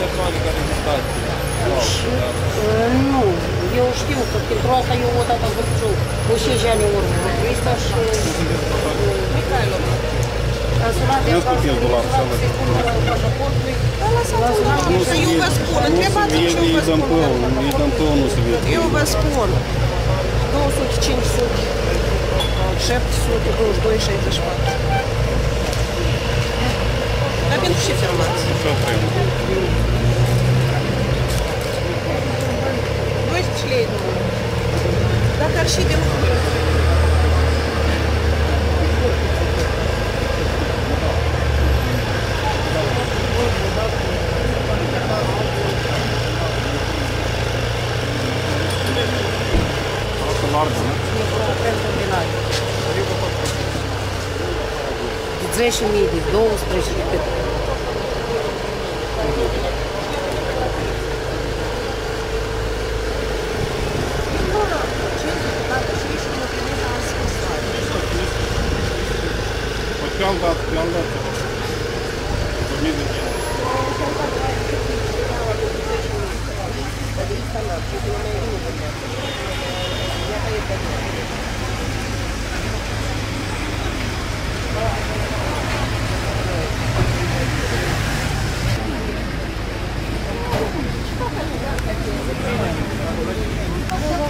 persoane care existați. Și, uh, nu, eu știu că pentru asta eu odată am văzut cu 6 ani în urmă. Crista și Mihailova. Am sunat de acasă, să-i spun pașaportului. Dar lasă-mă, să eu vă spun, întrebați ce eu vă spun. Ei dăm pe unul să vedem. Eu vă spun, 200, 500, 700, 22, 64. Dar pentru ce filmați? Să trăim. Noi члени. Dacă ar și de lucru. Largă, nu? Nu, pentru binari. Spreken met die doel, spreken met Kan dat, kan dat. Voor midden.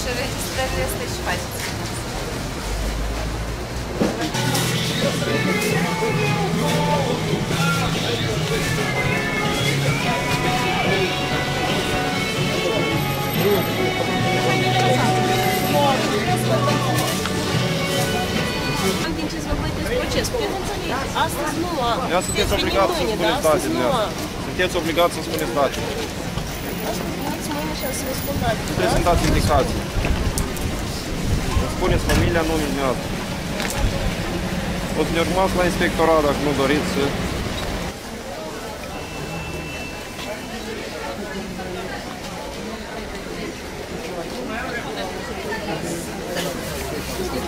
Și registrări este și faceți. Am din ce să vă plătesc proces, puteți înțelegeți. Astăzi nu am. Astăzi sunteți obligați să deci spuneți da, nu am. Пакет з облігацій з поліздачі. Презентація індикації. Спорі з фамілія, ну, ім'ят. От нюрмас на інспекторатах, ну, доріться. Thank you.